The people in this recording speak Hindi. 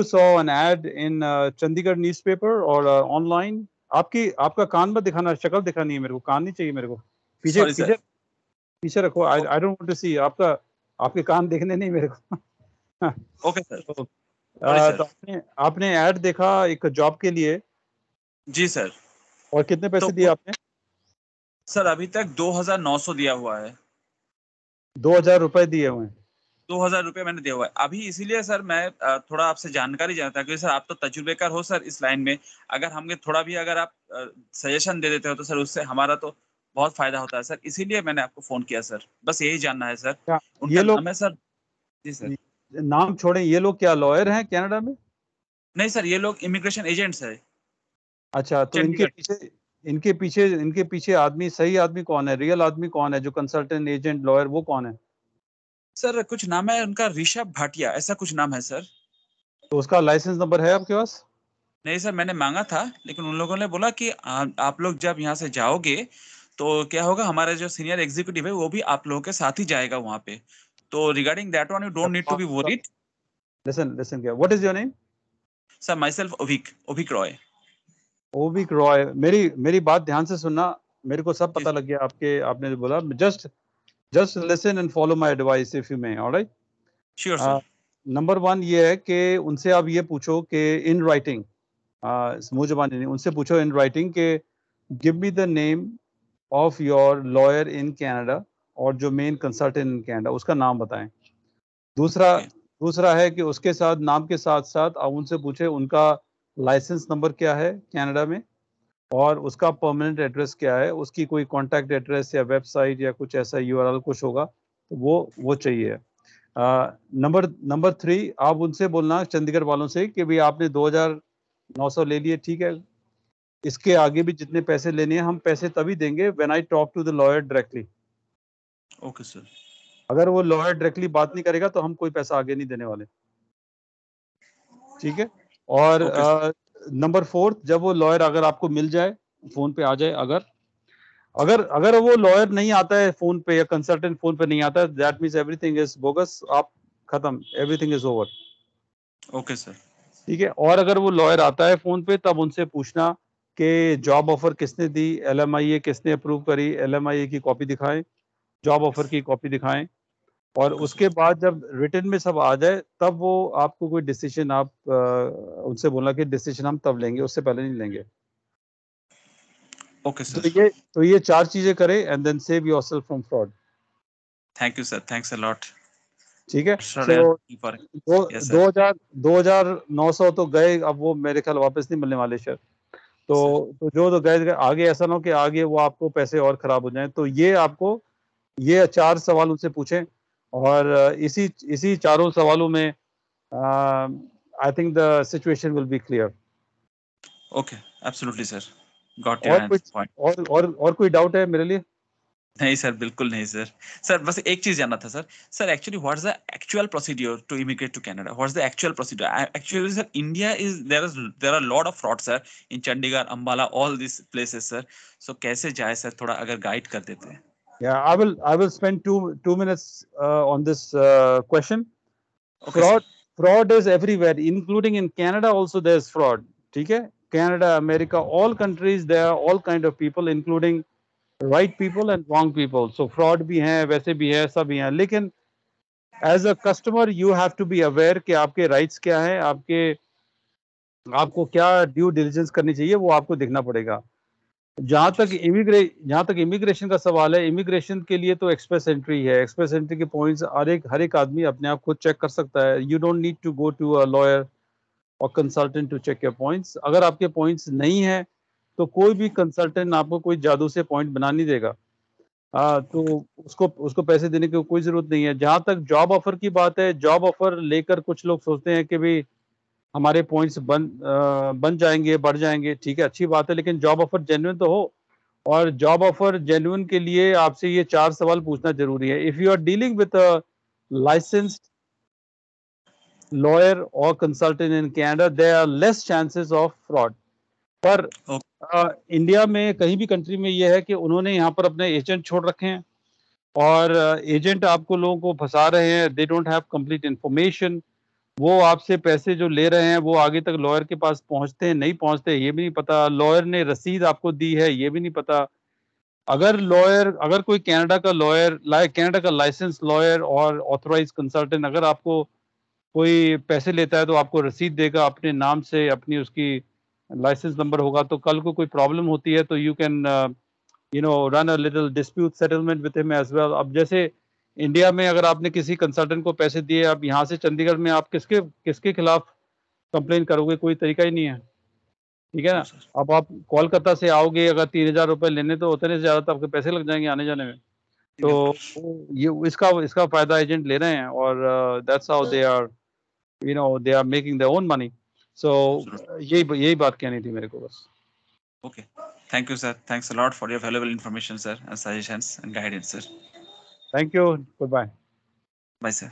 saw an ad in uh, Chandigarh newspaper or uh, online. आपकी आपका कान मत दिखाना शक्ल दिखानी है मेरे को कान नहीं चाहिए मेरे को। पीछे Sorry, पीछे पीछे रखो I I don't want to see आपका आपके कान देखने नहीं मेरे को। ओके सर तो, sir. तो आपने आपने ऐड देखा एक जॉब के लिए? जी सर और कितने पैसे तो- दिए आपने? सर अभी तक 2900 दिया हुआ है। दो हज़ार रुपए दिए हुए हैं। दो हज़ार रुपये मैंने दिया हुआ है। अभी इसीलिए सर मैं थोड़ा आपसे जानकारी जानता क्योंकि सर आप तो तजुर्बेकार हो सर इस लाइन में। अगर हमें थोड़ा भी अगर आप सजेशन दे देते हो तो सर उससे हमारा तो बहुत फ़ायदा होता है सर। इसीलिए मैंने आपको फ़ोन किया सर। बस यही जानना है सर। ये लोग नाम सर। जी सर। नाम छोड़े ये लोग क्या लॉयर हैं कनाडा में? नहीं सर ये लोग इमिग्रेशन एजेंट्स है। अच्छा तो इनके पीछे इनके पीछे इनके पीछे आदमी सही आदमी कौन है? रियल आदमी कौन है? जो कंसल्टेंट एजेंट लॉयर वो कौन है? सर कुछ नाम है उनका? ऋषभ भाटिया ऐसा कुछ नाम है सर। तो उसका लाइसेंस नंबर है आपके पास? नहीं सर मैंने मांगा था लेकिन उन लोगों ने बोला कि आ, आप लोग जब यहाँ से जाओगे तो क्या होगा हमारे जो सीनियर एग्जीक्यूटिव है वो भी आप लोगों के साथ ही जाएगा वहाँ पे। तो regarding that one you don't need to be worried listen listen क्या what is your name sir myself Obhik Obhik Roy Ovik Roy मेरी मेरी बात ध्यान से सुनना। मेरे को सब पता लग गया आपके आपने जो बोला। Just just listen and follow my advice if you may alright sure sir number one ये है कि उनसे आप ये पूछो कि इन राइटिंग मुँह जबानी नहीं उनसे पूछो इन राइटिंग कि give me the name of your lawyer in Canada और जो मेन कंसल्टेंट इन कनाडा उसका नाम बताएँ। दूसरा Okay. दूसरा है कि उसके साथ नाम के साथ साथ आप उनसे पूछे उनका लाइसेंस नंबर क्या है कनाडा में? और उसका परमानेंट एड्रेस क्या है? उसकी कोई कॉन्टैक्ट एड्रेस या वेबसाइट या कुछ ऐसा यूआरएल कुछ होगा तो वो वो चाहिए। नंबर नंबर थ्री आप उनसे बोलना चंडीगढ़ वालों से कि भाई आपने 2900 ले लिए ठीक है? इसके आगे भी जितने पैसे लेने हैं हम पैसे तभी देंगे when I talk to the lawyer directly okay sir अगर वो लॉयर डायरेक्टली बात नहीं करेगा तो हम कोई पैसा आगे नहीं देने वाले। ठीक है? और Okay, नंबर फोर्थ जब वो लॉयर अगर आपको मिल जाए फ़ोन पे आ जाए अगर अगर अगर वो लॉयर नहीं आता है फ़ोन पे या कंसल्टेंट फ़ोन पे नहीं आता है that means everything is bogus आप खत्म everything is over okay sir ठीक है? और अगर वो लॉयर आता है फ़ोन पे तब उनसे पूछना कि जॉब ऑफ़र किसने दी एलएमआईए किसने अप्रूव करी एलएमआईए की कॉपी दिखाएँ जॉब ऑफ़र की कॉपी दिखाएँ और उसके बाद जब रिटर्न में सब आ जाए तब वो आपको कोई डिसीज़न आप उनसे बोलना कि डिसीज़न हम तब लेंगे उससे पहले नहीं लेंगे। ओके सर तो ये तो ये चार चीज़ें करें and then save yourself from fraud thank you sir thanks a lot ठीक है? सर So, दो Yes, दो हज़ार दो हज़ार नौ सौ तो गए अब वो मेरे ख्याल वापस नहीं मिलने वाले शायद तो तो जो तो गए, आगे ऐसा ना हो कि आगे वो आपको पैसे और खराब हो जाएँ। तो ये आपको ये चार सवाल उनसे पूछें। और इसी इसी चारों सवालों में I think the situation will be clear okay absolutely sir got your point और और और कोई डाउट है मेरे लिए? नहीं सर बिल्कुल नहीं सर सर बस एक चीज़ जानना था sir sir actually what's the actual procedure to immigrate to Canada what's the actual procedure actually sir India is there is there are lot of fraud sir in Chandigarh Ambala all this places sir so कैसे जाए सर थोड़ा अगर गाइड कर देते हैं. Yeah, I will I will spend two two minutes uh, on this uh, question. Okay, fraud fraud is everywhere, including in Canada also there's fraud. ठीक है? Canada, America, all countries there are all kind of people, including right people and wrong people. So fraud भी हैं, वैसे भी है, सब भी हैं. लेकिन as a customer you have to be aware कि आपके rights क्या हैं, आपके आपको क्या ड्यू डिलीजेंस करनी चाहिए वो आपको देखना पड़ेगा जहाँ तक इमिग्रे जहाँ तक इमिग्रेशन का सवाल है इमिग्रेशन के लिए तो एक्सप्रेस एंट्री है। एक्सप्रेस एंट्री के पॉइंट्स हर एक हर एक आदमी अपने आप खुद चेक कर सकता है। You don't need to go to a lawyer और consultant to check your points अगर आपके पॉइंट्स नहीं है तो कोई भी कंसल्टेंट आपको कोई जादू से पॉइंट बना नहीं देगा। आ, तो उसको उसको पैसे देने की कोई ज़रूरत नहीं है। जहाँ तक जॉब ऑफ़र की बात है जॉब ऑफ़र लेकर कुछ लोग सोचते हैं कि भाई हमारे पॉइंट्स बन बन जाएँगे बढ़ जाएँगे ठीक है अच्छी बात है लेकिन जॉब ऑफ़र जेन्युइन तो हो और जॉब ऑफ़र जेन्युइन के लिए आपसे ये चार सवाल पूछना ज़रूरी है if you are dealing with a licensed lawyer or consultant in Canada, there are less chances of fraud. पर Okay. इंडिया में कहीं भी कंट्री में ये है कि उन्होंने यहाँ पर अपने एजेंट छोड़ रखे हैं और एजेंट आपको लोगों को फंसा रहे हैं they don't have complete information वो आपसे पैसे जो ले रहे हैं, वो आगे तक लॉयर के पास पहुँचते हैं, नहीं पहुँचते ये भी नहीं पता। लॉयर ने रसीद आपको दी है, ये भी नहीं पता। अगर लॉयर, अगर कोई कनाडा का लॉयर कनाडा का लाइसेंस लॉयर और ऑथोराइज कंसल्टेंट अगर आपको कोई पैसे लेता है तो आपको रसीद देगा, अपने नाम से अपनी उसकी लाइसेंस नंबर होगा। तो कल को कोई प्रॉब्लम होती है तो you can you know run a little dispute settlement with him as well अब जैसे इंडिया में अगर आपने किसी कंसल्टेंट को पैसे दिए आप यहाँ से चंडीगढ़ में आप किसके किसके खिलाफ कंप्लेन करोगे? कोई तरीका ही नहीं है। ठीक है ना? अब आप कोलकाता से आओगे अगर तीन हज़ार रुपए लेने तो उतने से ज़्यादा तो आपके पैसे लग जाएँगे आने जाने में। तो ये इसका इसका फ़ायदा एजेंट ले रहे हैं और that's how they are you know they are making their own money so यही यही बात कहनी थी मेरे को बस। Okay thank you sir thanks a lot for your valuable information sir and suggestions and guidance sir thank you good bye bye sir